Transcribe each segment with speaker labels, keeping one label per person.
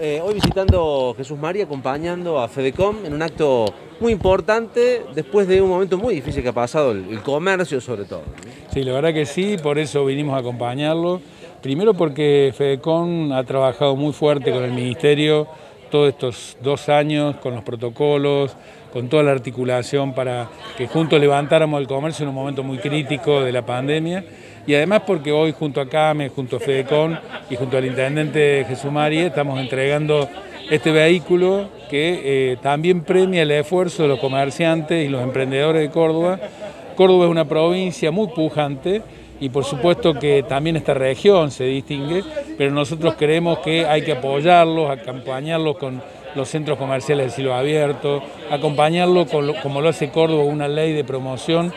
Speaker 1: eh, hoy visitando Jesús María, acompañando a Fedecom en un acto muy importante después de un momento muy difícil que ha pasado, el, comercio sobre todo.
Speaker 2: Sí, la verdad que sí, por eso vinimos a acompañarlo. Primero porque Fedecom ha trabajado muy fuerte con el Ministerio todos estos dos años, con los protocolos, con toda la articulación para que juntos levantáramos el comercio en un momento muy crítico de la pandemia y además porque hoy junto a CAME, junto a Fedecon y junto al intendente Jesús María estamos entregando este vehículo que eh, también premia el esfuerzo de los comerciantes y los emprendedores de Córdoba. Córdoba es una provincia muy pujante y por supuesto que también esta región se distingue, pero nosotros creemos que hay que apoyarlos, acompañarlos con los centros comerciales de cielo abierto, acompañarlo como lo hace Córdoba, una ley de promoción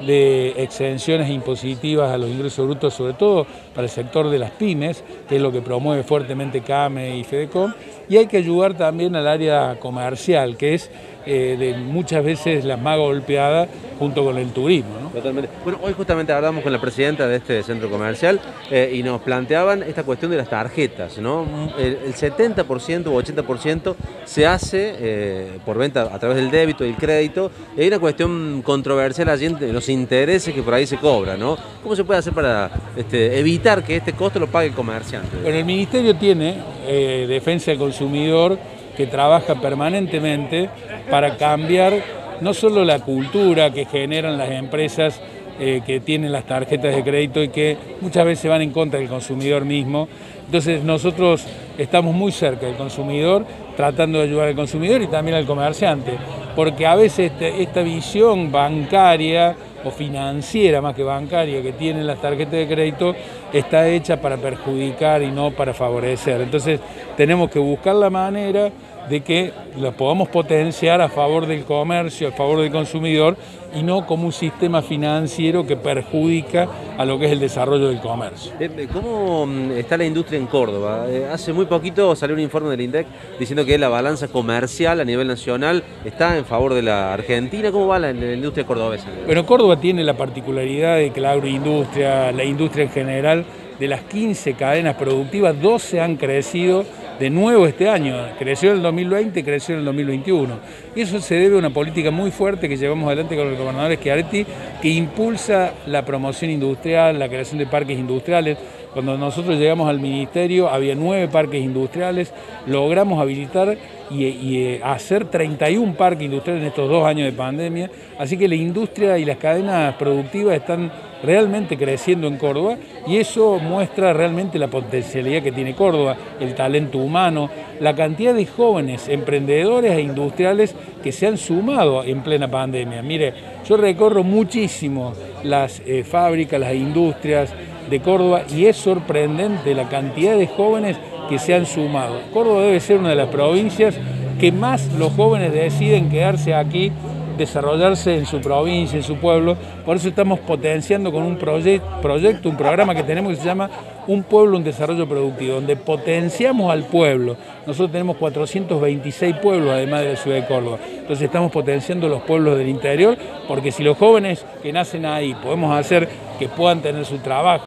Speaker 2: de exenciones impositivas a los ingresos brutos, sobre todo para el sector de las pymes, que es lo que promueve fuertemente CAME y FEDECOM, y hay que ayudar también al área comercial, que es eh, de muchas veces la más golpeada junto con el turismo.
Speaker 1: Totalmente. Bueno, hoy justamente hablamos con la presidenta de este centro comercial eh, y nos planteaban esta cuestión de las tarjetas, ¿no? El, 70% o 80% se hace eh, por venta a través del débito y el crédito. Y hay una cuestión controversial allí en los intereses que por ahí se cobran, ¿no? ¿Cómo se puede hacer para este, evitar que este costo lo pague el comerciante?
Speaker 2: Bueno, el Ministerio tiene defensa del consumidor que trabaja permanentemente para cambiar no solo la cultura que generan las empresas eh, que tienen las tarjetas de crédito y que muchas veces van en contra del consumidor mismo. Entonces nosotros estamos muy cerca del consumidor, tratando de ayudar al consumidor y también al comerciante, porque a veces este, esta visión bancaria o financiera más que bancaria que tienen las tarjetas de crédito está hecha para perjudicar y no para favorecer. Entonces tenemos que buscar la manera de que lo podamos potenciar a favor del comercio, a favor del consumidor y no como un sistema financiero que perjudica a lo que es el desarrollo del comercio.
Speaker 1: ¿Cómo mm, está la industria en Córdoba? Eh, hace muy poquito salió un informe del INDEC diciendo que la balanza comercial a nivel nacional está en favor de la Argentina. ¿Cómo va la, la industria cordobesa?
Speaker 2: Bueno, Córdoba tiene la particularidad de que la agroindustria, la industria en general, de las 15 cadenas productivas, 12 han crecido de nuevo este año. Creció en el 2020 y creció en el 2021. Y eso se debe a una política muy fuerte que llevamos adelante con el gobernador Schiaretti, que impulsa la promoción industrial, la creación de parques industriales. Cuando nosotros llegamos al ministerio había nueve parques industriales, logramos habilitar y, y, hacer 31 parques industriales en estos dos años de pandemia. Así que la industria y las cadenas productivas están realmente creciendo en Córdoba y eso muestra realmente la potencialidad que tiene Córdoba, el talento humano, la cantidad de jóvenes emprendedores e industriales que se han sumado en plena pandemia. Mire, yo recorro muchísimo las eh, fábricas, las industrias de Córdoba y es sorprendente la cantidad de jóvenes que se han sumado. Córdoba debe ser una de las provincias que más los jóvenes deciden quedarse aquí desarrollarse en su provincia, en su pueblo. Por eso estamos potenciando con un proyecto, un programa que tenemos que se llama Un pueblo, un desarrollo productivo, donde potenciamos al pueblo. Nosotros tenemos 426 pueblos además de la ciudad de Córdoba. Entonces estamos potenciando los pueblos del interior, porque si los jóvenes que nacen ahí podemos hacer que puedan tener su trabajo,